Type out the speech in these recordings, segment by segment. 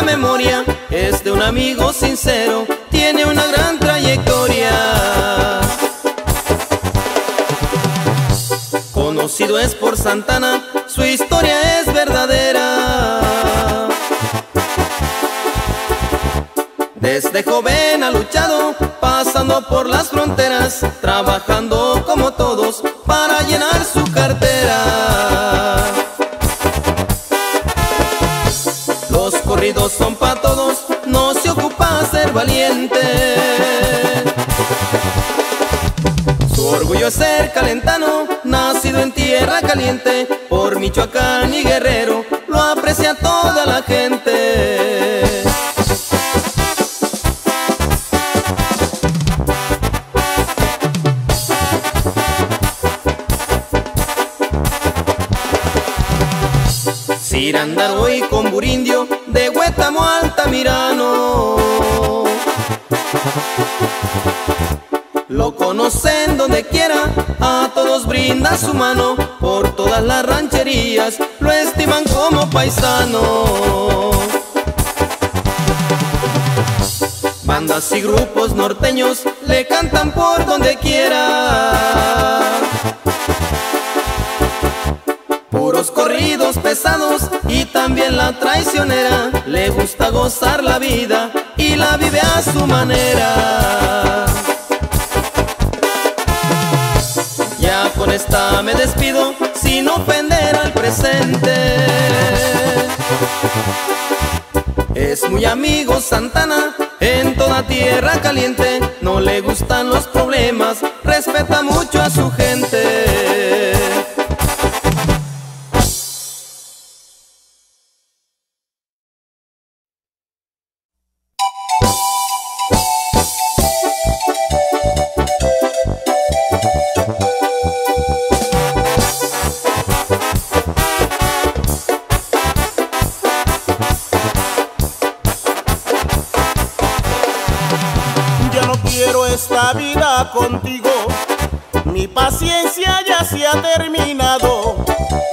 la memoria es de un amigo sincero, tiene una gran trayectoria. Conocido es por Santana, su historia es verdadera. Desde joven ha luchado, pasando por las fronteras, trabajando como todos para llenar su cartera. Son para todos, no se ocupa ser valiente. Su orgullo es ser calentano, nacido en tierra caliente, por Michoacán y Guerrero, lo aprecia toda la gente. Ir andar hoy con Burindio de Huétamo a Altamirano. Lo conocen donde quiera, a todos brinda su mano, por todas las rancherías lo estiman como paisano. Bandas y grupos norteños le cantan por donde quiera. Y también la traicionera le gusta gozar la vida y la vive a su manera. Ya con esta me despido sin ofender al presente. Es muy amigo Santana en toda tierra caliente, no le gustan los problemas, respeta mucho a su gente. Contigo. Mi paciencia ya se ha terminado.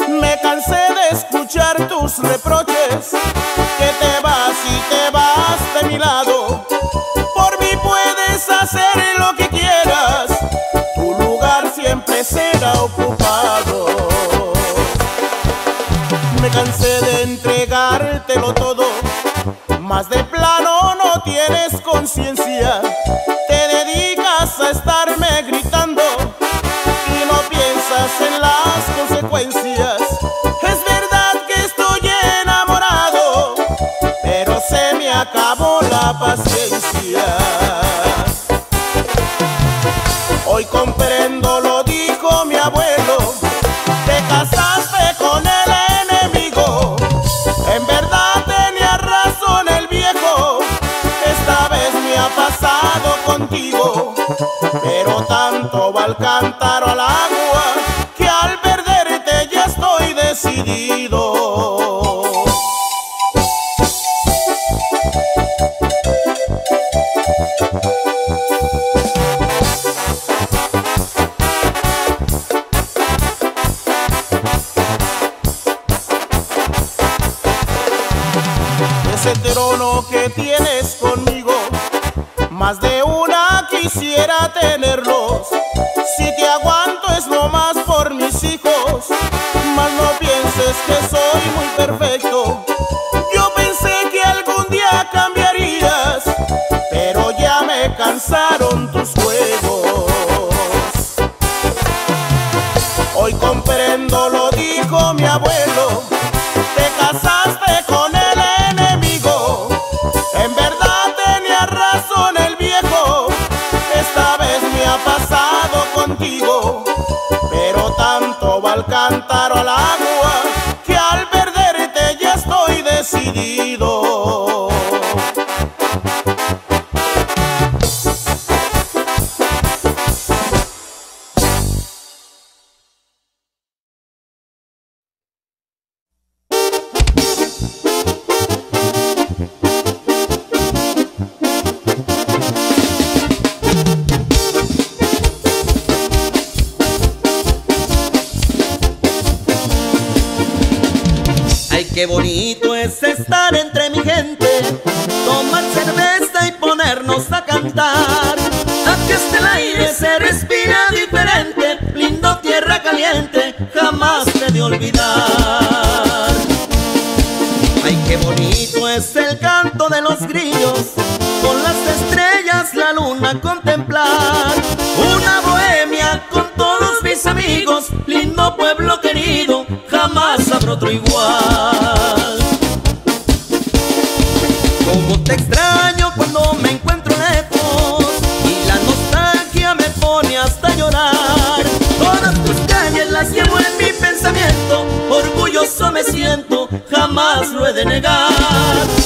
Me cansé de escuchar tus reproches. Que te vas y te vas de mi lado. Por mí puedes hacer lo que quieras. Tu lugar siempre será ocupado. Me cansé de entregártelo todo. Más de plano no tienes conciencia a estarme gritando y no piensas en las consecuencias. Es verdad que estoy enamorado, pero se me acabó la paciencia. Hoy comprendo, Pero tanto va al cantar al agua que al perderte ya estoy decidido. Que tienes tenerlos. Si te aguanto es más por mis hijos, mas no pienses que soy muy perfecto. Qué bonito es estar entre mi gente, tomar cerveza y ponernos a cantar. Aquí está el aire se respira diferente, lindo tierra caliente, jamás te de olvidar. Ay, qué bonito es el canto de los grillos, con las estrellas la luna contemplar. Una bohemia con todos mis amigos, lindo pueblo querido, jamás habrá otro igual. Extraño cuando me encuentro lejos y la nostalgia me pone hasta llorar. Todas tus calles las llevo en mi pensamiento, orgulloso me siento, jamás lo he de negar.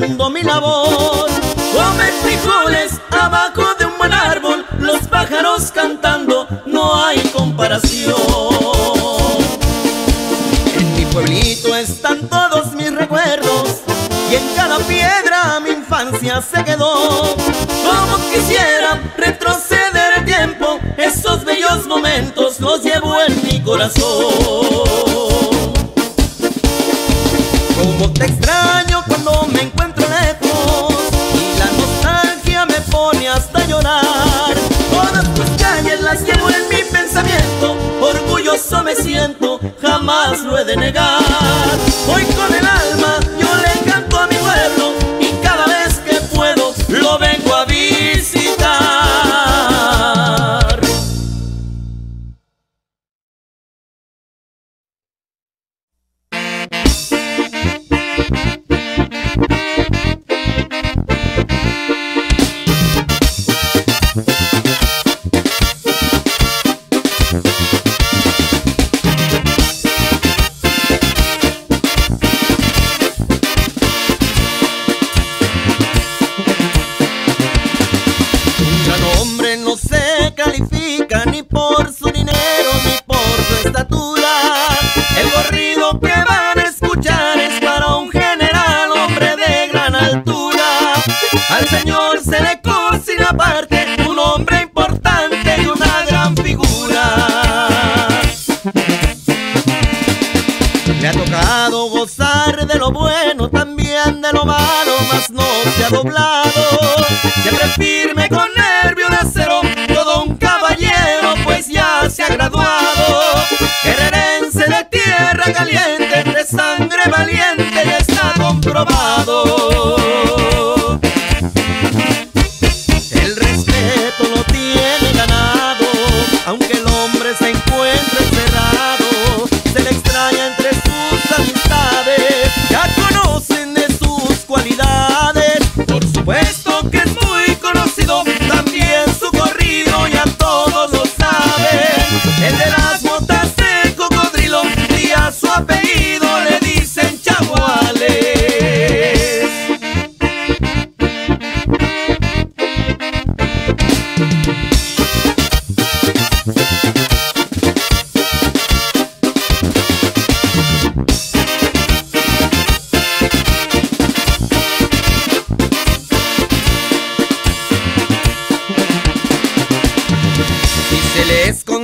Haciendo mi labor. Comer frijoles abajo de un buen árbol, los pájaros cantando, no hay comparación. En mi pueblito están todos mis recuerdos y en cada piedra mi infancia se quedó. Como quisiera retroceder el tiempo, esos bellos momentos los llevo en mi corazón. Jamás lo he de negar. Por su dinero ni por su estatura. El corrido que van a escuchar es para un general, hombre de gran altura. Al señor se le cocina aparte, un hombre importante y una gran figura. Le ha tocado gozar de lo bueno, también de lo malo, mas no se ha doblado.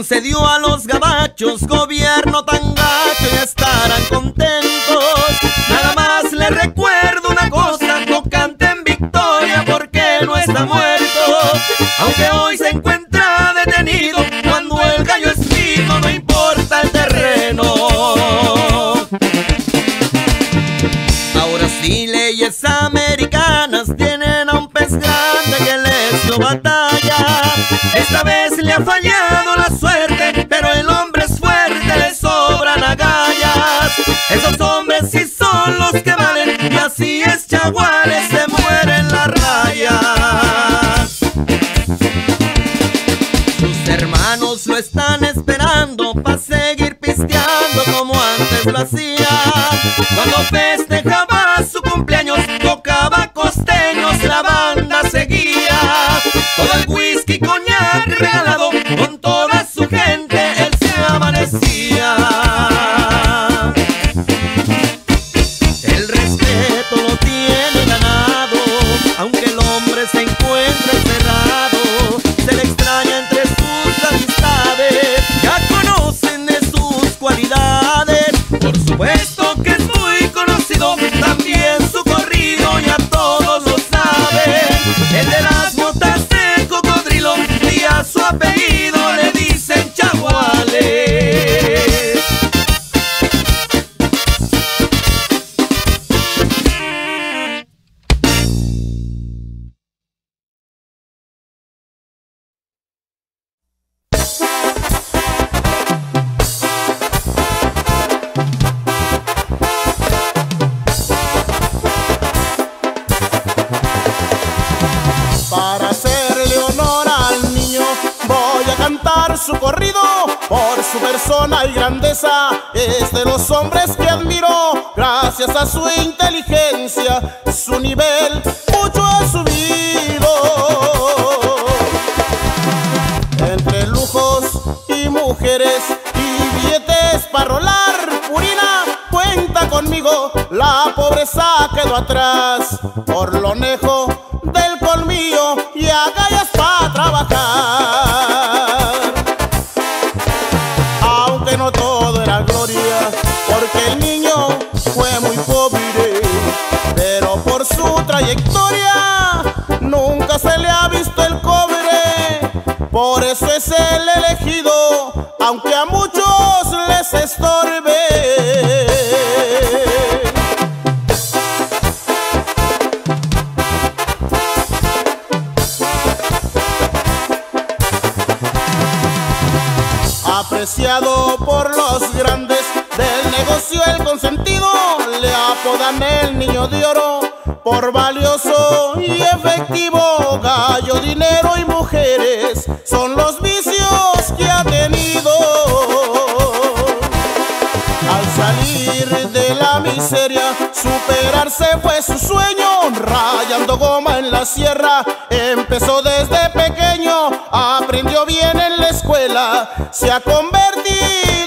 Concedió a los gabachos gobierno se encuentre porque el niño fue muy pobre, pero por su trayectoria nunca se le ha visto el cobre. Por eso es el elegido, aunque a muchos les estorbe. Apreciado por los grandes apodan el niño de oro por valioso y efectivo. Gallo, dinero y mujeres son los vicios que ha tenido. Al salir de la miseria, superarse fue su sueño. Rayando goma en la sierra, empezó desde pequeño. Aprendió bien en la escuela, se ha convertido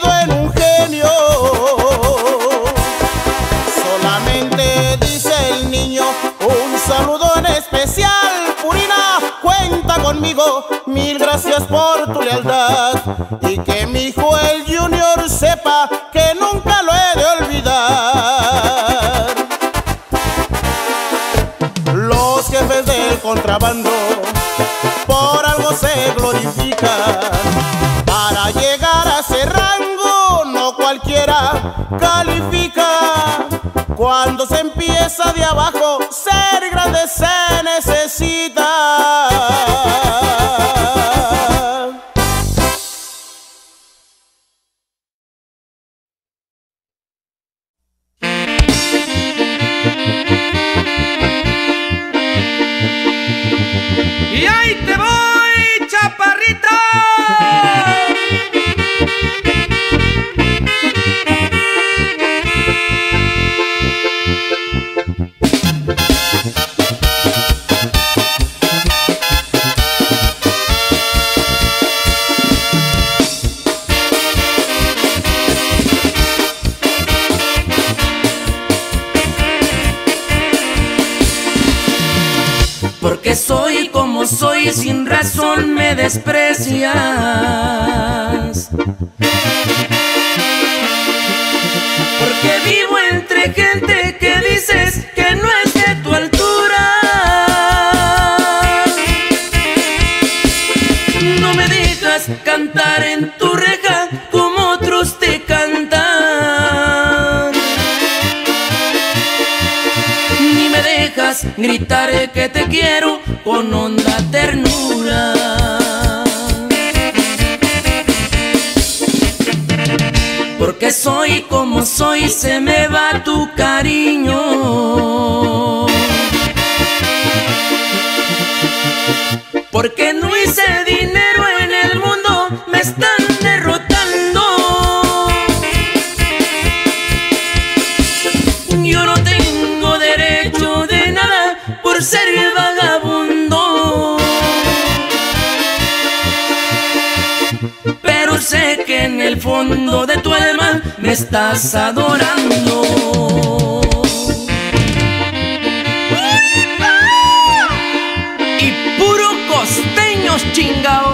por tu lealtad. Y que mi hijo el Junior sepa que nunca lo he de olvidar. Los jefes del contrabando por algo se glorifican. Para llegar a ese rango no cualquiera califica. Cuando se empieza de abajo, ser grande se necesita. Desprecias. Porque vivo entre gente que dices que no es de tu altura. No me dejas cantar en tu reja como otros te cantan. Ni me dejas gritar que te quiero con honda ternura. Porque soy como soy, se me va tu cariño. Porque no hice dinero fondo de tu alma me estás adorando. Y puro costeños chingados.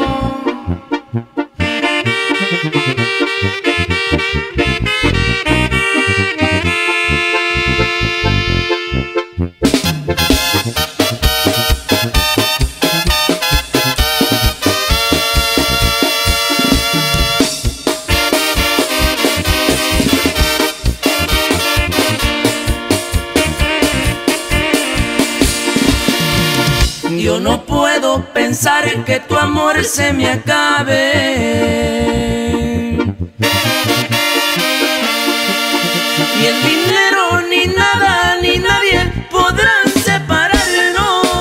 Yo no puedo pensar en que tu amor se me acabe. Ni el dinero, ni nada, ni nadie podrán separarnos.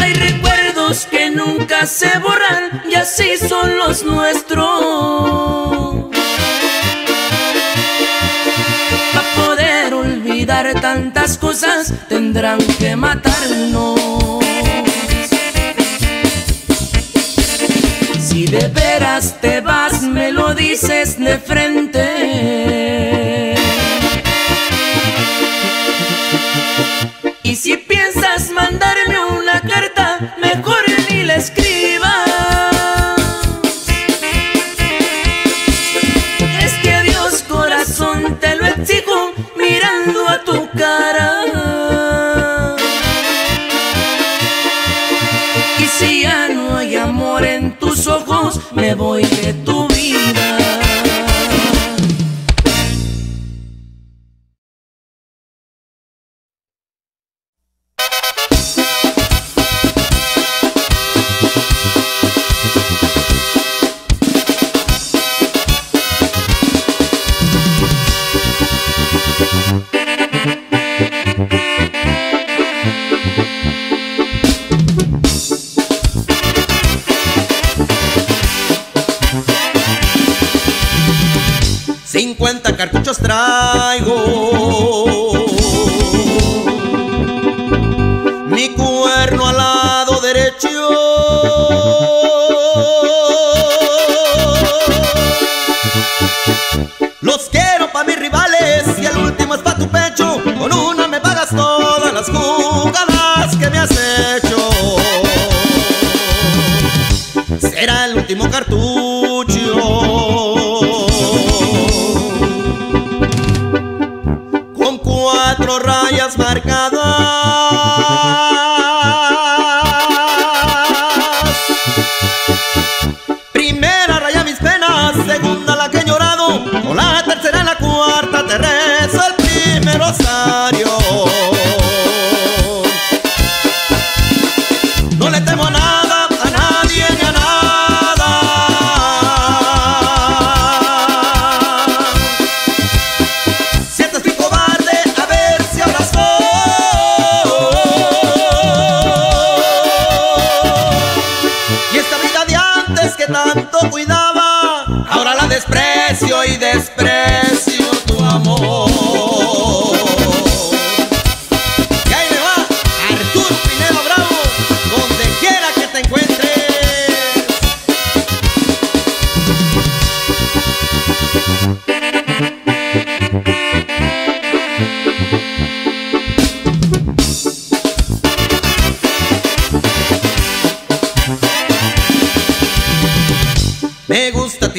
Hay recuerdos que nunca se borran y así son los nuestros. tantas cosas tendrán que matarnos. Si de veras te vas, me lo dices de frente.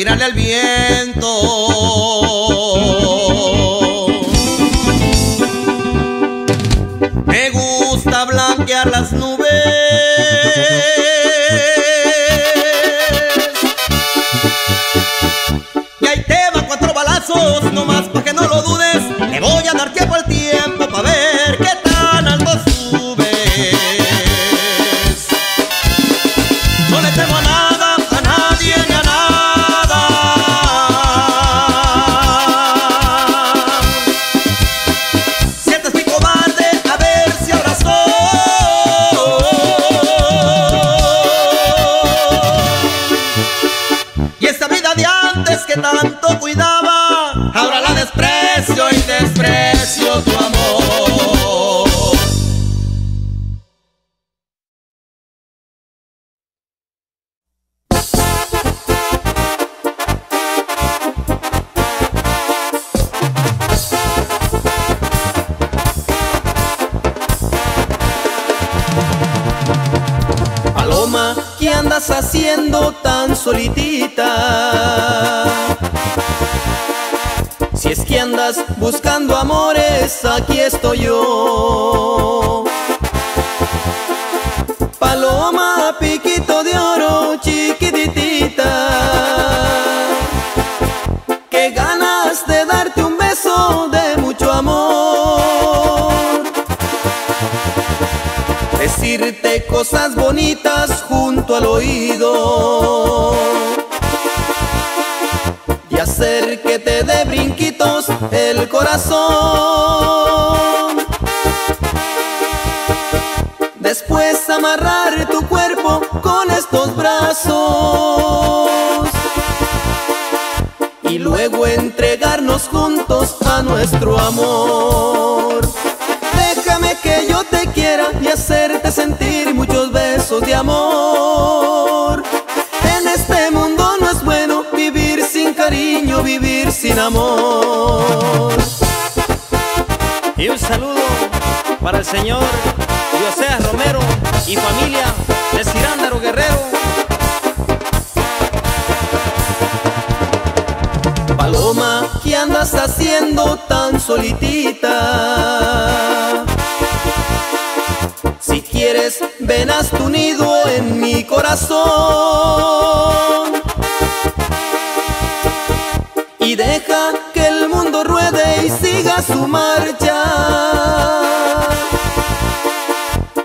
tirarle al viento. Que te dé brinquitos el corazón. Después amarrar tu cuerpo con estos brazos y luego entregarnos juntos a nuestro amor. Déjame que yo te quiera y hacerte sentir muchos besos de amor. Sin amor. Y un saludo para el señor José Romero y familia de Cirándaro Guerrero. Paloma, ¿qué andas haciendo tan solitita? Si quieres, ven haz tu nido en mi corazón deja que el mundo ruede y siga su marcha.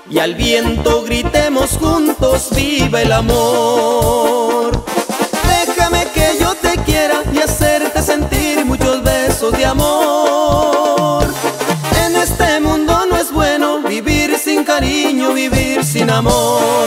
Y al viento gritemos juntos, viva el amor. Déjame que yo te quiera y hacerte sentir muchos besos de amor. En este mundo no es bueno vivir sin cariño, vivir sin amor.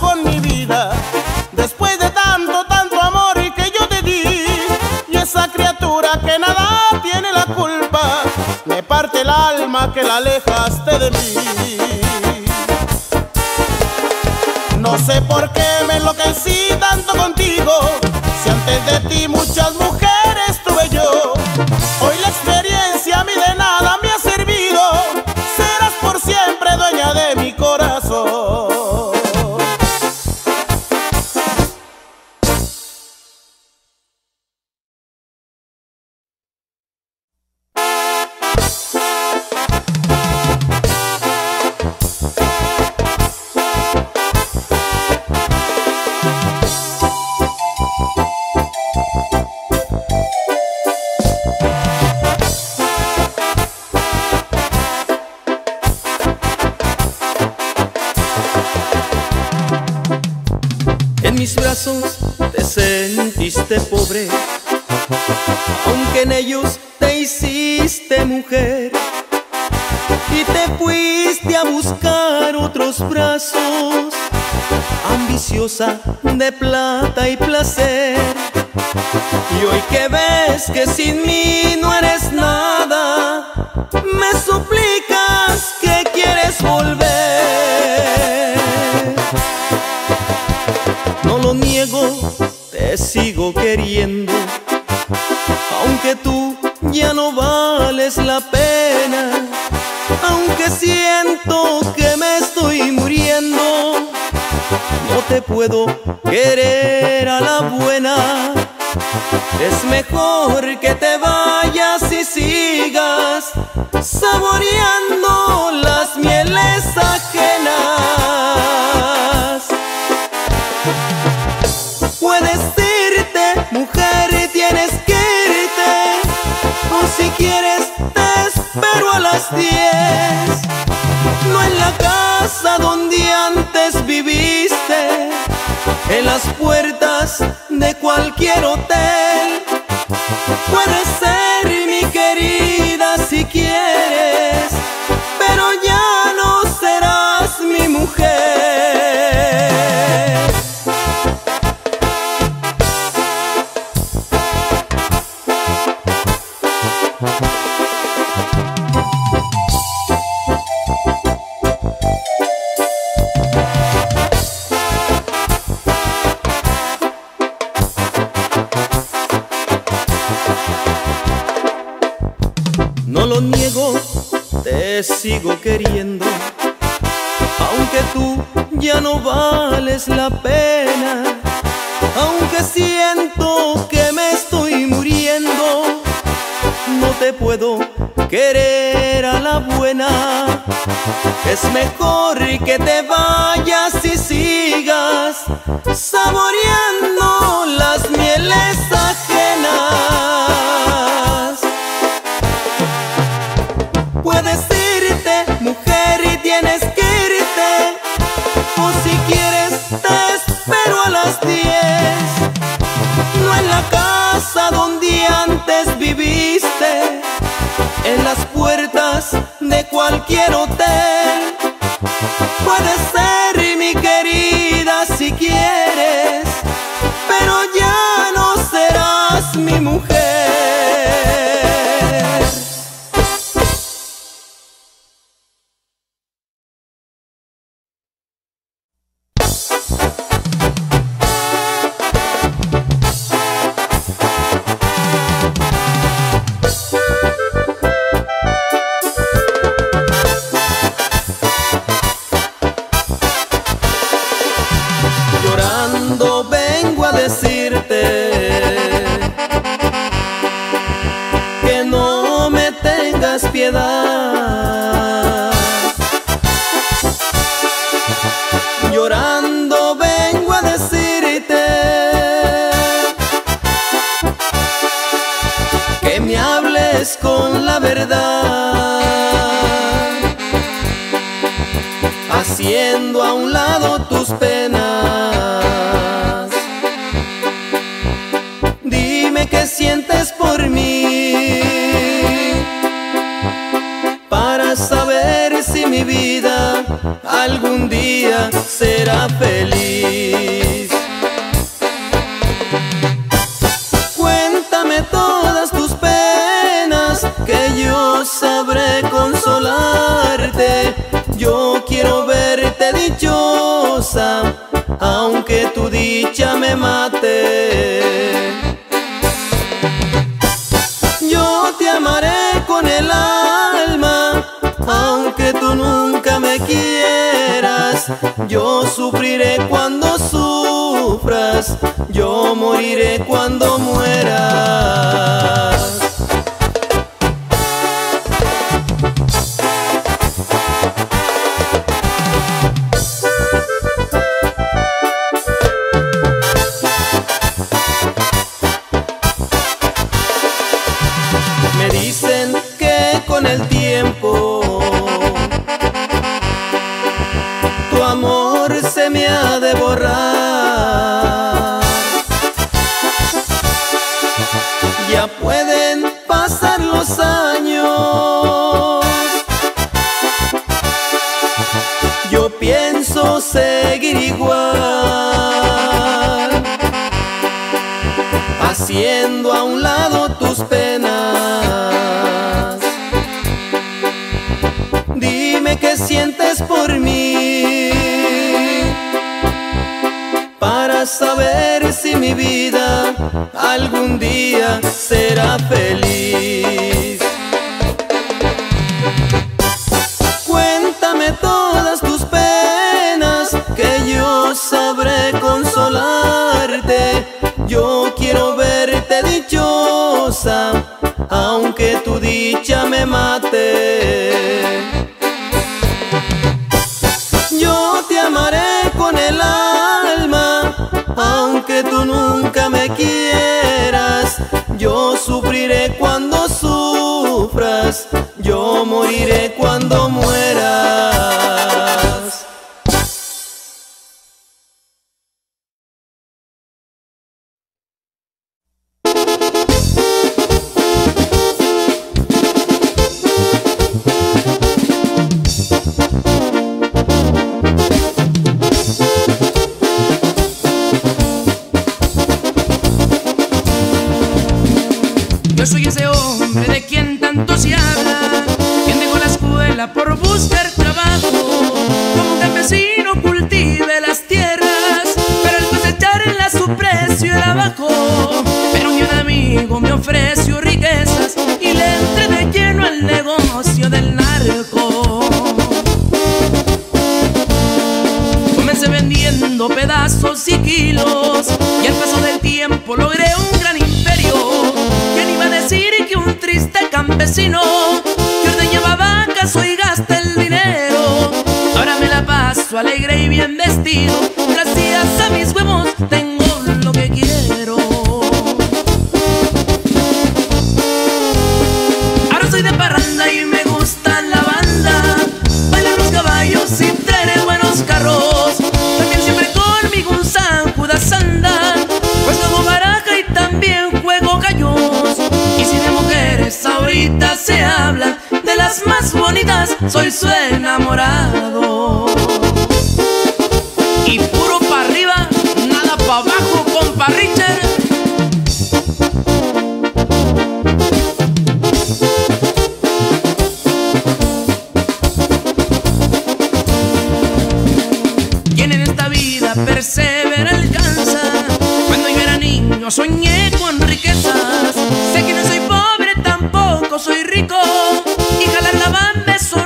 Con mi vida. Después de tanto, tanto amor y que yo te di Y esa criatura que nada tiene la culpa Me parte el alma que la alejaste de mí. No sé por qué me enloquecí Aunque en ellos te hiciste mujer y te fuiste a buscar otros brazos, ambiciosa de plata y placer. Y hoy que ves que sin mí no eres nada, me suplicas que quieres volver. No lo niego, te sigo queriendo que tú ya no vales la pena, aunque siento que me estoy muriendo, no te puedo querer a la buena. Es mejor que te vayas y sigas saboreando las mieles ajenas. no en la casa donde antes viviste, en las puertas de cualquier hotel. es mejor que te vayas y sí. dicha me mate. Yo te amaré con el alma, aunque tú nunca me quieras. Yo sufriré cuando sufras, yo moriré cuando mueras. dime qué sientes por mí. Para saber si mi vida algún día será feliz. Cuéntame todas tus penas que yo sabré consolarte. Yo quiero verte dichosa, aunque tu dicha me mate. Quieras, yo sufriré cuando sufras, yo moriré cuando mueras. vecino que ordeñaba vacas, hoy gasta el dinero. Ahora me la paso alegre y bien vestido, gracias a mis huevos tengo soy su enamorado.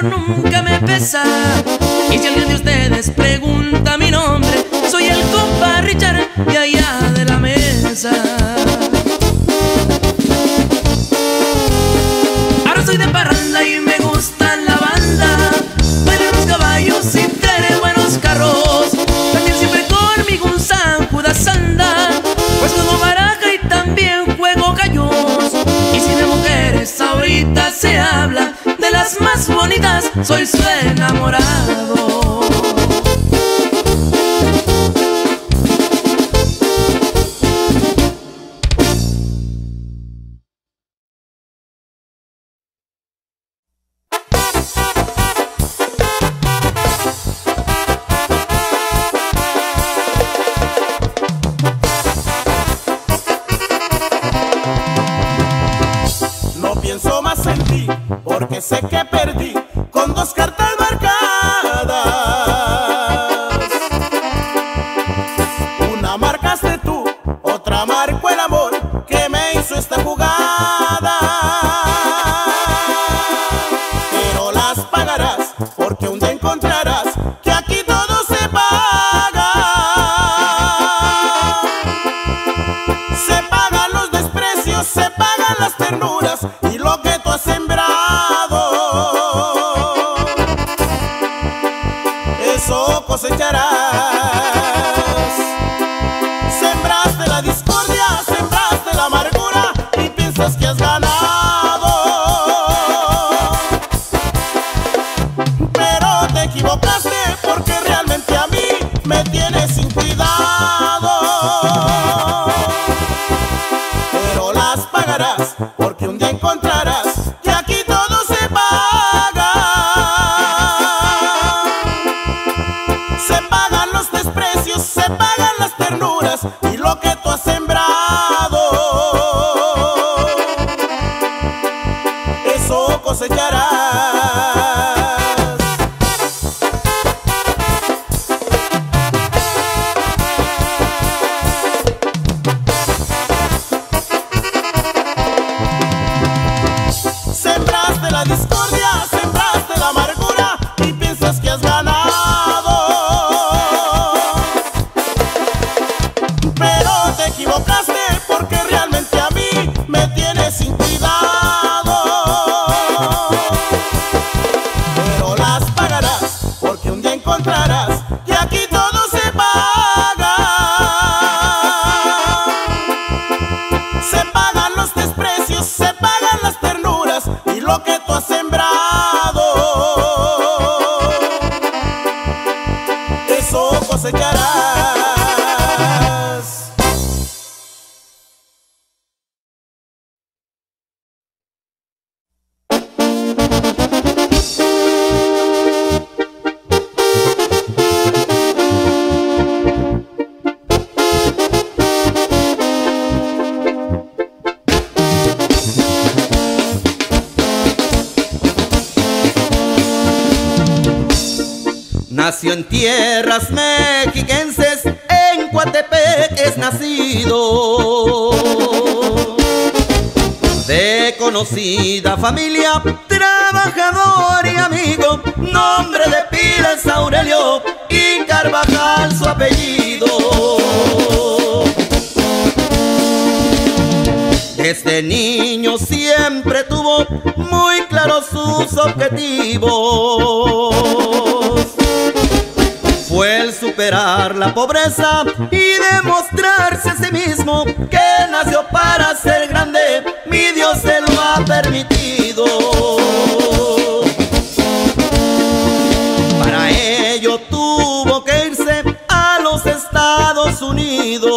Nunca me pesa. Y si alguien de ustedes pregunta mi nombre, soy el compa Richard de allá de la mesa. Soy su enamorado. En tierras mexiquenses, en Coatepec es nacido. De conocida familia, trabajador y amigo, nombre de pila es Aurelio y Carvajal su apellido. Desde niño siempre tuvo muy claros sus objetivos. Fue el superar la pobreza y demostrarse a sí mismo que nació para ser grande, mi Dios se lo ha permitido. Para ello tuvo que irse a los Estados Unidos.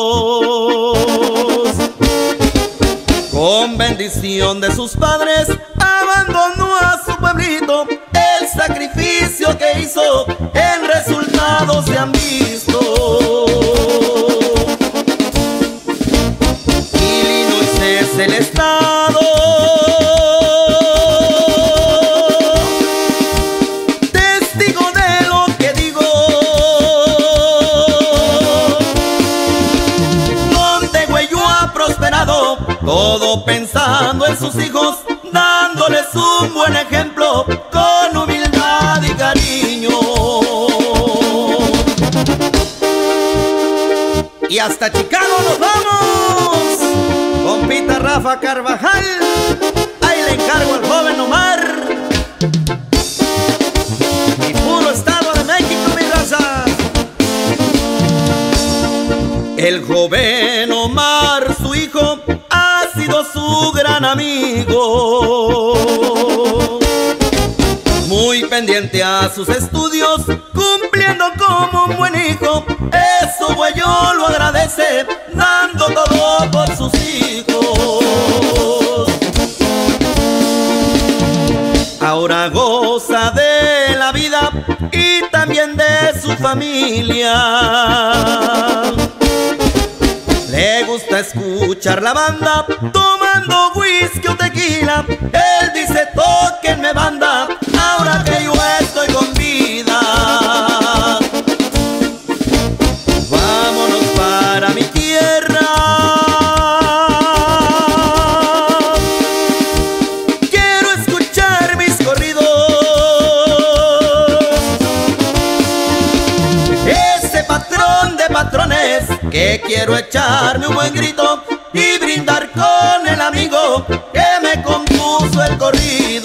Con bendición de sus padres, abandonó a su pueblito. El sacrificio que hizo, en se han visto. Illinois es el estado. Testigo de lo que digo. donde Güello ha prosperado, todo pensando en sus hijos, dándoles un buen ejemplo hasta Chicago nos vamos, compita Rafa Carvajal, ahí le encargo al joven Omar. Y puro Estado de México, mi raza. El joven Omar, su hijo, ha sido su gran amigo. Muy pendiente a sus estudios, cumpliendo como un buen hijo. Eso yo lo agradece, dando todo por sus hijos. Ahora goza de la vida y también de su familia. Le gusta escuchar la banda tomando whisky o tequila. Él dice toquenme banda, ahora que yo estoy con vida. Quiero echarme un buen grito y brindar con el amigo que me compuso el corrido.